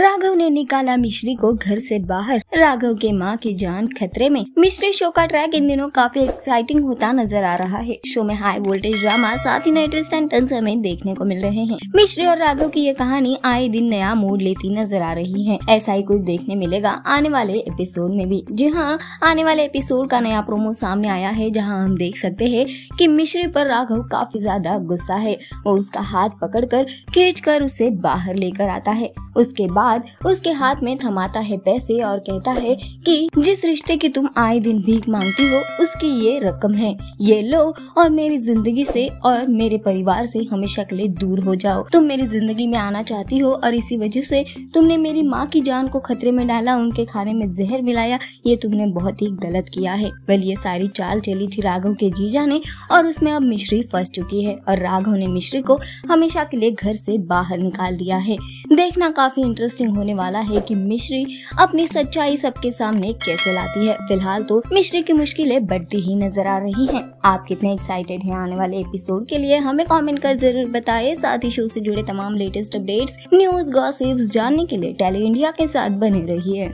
राघव ने निकाला मिश्री को घर से बाहर। राघव के माँ की जान खतरे में। मिश्री शो का ट्रैक इन दिनों काफ़ी एक्साइटिंग होता नज़र आ रहा है। शो में हाई वोल्टेज ड्रामा साथ ही नए एंड टर्न्स हमें देखने को मिल रहे हैं। मिश्री और राघव की ये कहानी आए दिन नया मूड लेती नज़र आ रही है। ऐसा ही कुछ देखने मिलेगा आने वाले एपिसोड में भी। जी हाँ आने वाले एपिसोड का नया प्रोमो सामने आया है, जहाँ हम देख सकते है की मिश्री पर राघव काफ़ी ज़्यादा गुस्सा है। वो उसका हाथ पकड़कर खींच कर उसे बाहर लेकर आता है। उसके बाद उसके हाथ में थमाता है पैसे और कहता है कि जिस रिश्ते की तुम आए दिन भीख मांगती हो, उसकी ये रकम है। ये लो और मेरी ज़िंदगी से और मेरे परिवार से हमेशा के लिए दूर हो जाओ। तुम मेरी ज़िंदगी में आना चाहती हो और इसी वजह से तुमने मेरी माँ की जान को खतरे में डाला, उनके खाने में जहर मिलाया। ये तुमने बहुत ही गलत किया है। वेल, ये सारी चाल चली थी राघव के जीजा ने और उसमें अब मिश्री फंस चुकी है और राघव ने मिश्री को हमेशा के लिए घर से बाहर निकाल दिया है। देखना काफ़ी इंटरेस्टिंग होने वाला है कि मिश्री अपनी सच्चाई सबके सामने कैसे लाती है। फ़िलहाल तो मिश्री की मुश्किलें बढ़ती ही नज़र आ रही हैं। आप कितने एक्साइटेड हैं आने वाले एपिसोड के लिए हमें कमेंट कर ज़रूर बताएँ। साथ ही शो से जुड़े तमाम लेटेस्ट अपडेट्स न्यूज़ गॉसिप्स जानने के लिए टेली इंडिया के साथ बने रहिए।